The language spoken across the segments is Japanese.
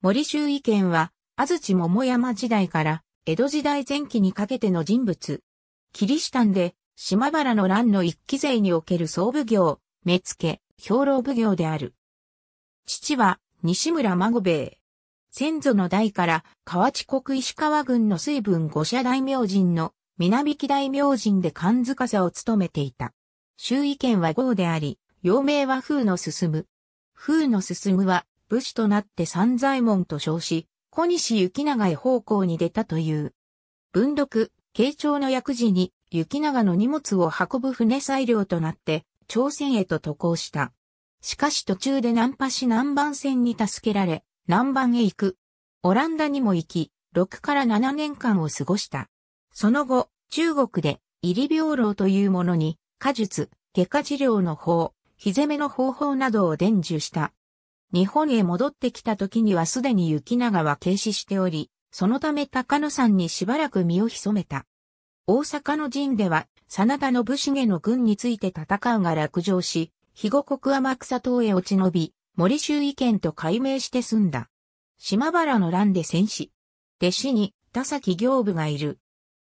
森周囲県は、安土桃山時代から江戸時代前期にかけての人物。キリシタンで、島原の乱の一期勢における総奉行、目付、兵糧奉行である。父は、西村孫兵衛。先祖の代から、河内国石川郡の水分五社大明神の南木大明神で漢塚さを務めていた。周囲県は豪であり、幼名は風の進む。風の進むは、武士となって三左衛門と称し、小西行長へ奉公に出たという。文読、慶長の役時に、行長の荷物を運ぶ船裁量となって、朝鮮へと渡航した。しかし途中で南波市南蛮船に助けられ、南蛮へ行く。オランダにも行き、6から7年間を過ごした。その後、中国で、入り病牢というものに、果術、外科治療の法、日攻めの方法などを伝授した。日本へ戻ってきた時にはすでに雪長は軽視しており、そのため高野山にしばらく身を潜めた。大阪の陣では、真田信繁の軍について戦うが落城し、肥後国天草島へ落ち延び、森州意見と改名して済んだ。島原の乱で戦死。弟子に田崎行部がいる。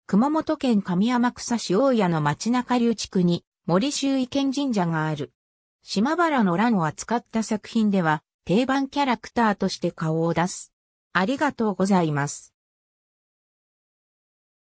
熊本県上天草市大谷の町中流地区に森州意見神社がある。島原の乱を扱った作品では定番キャラクターとして顔を出す。ありがとうございます。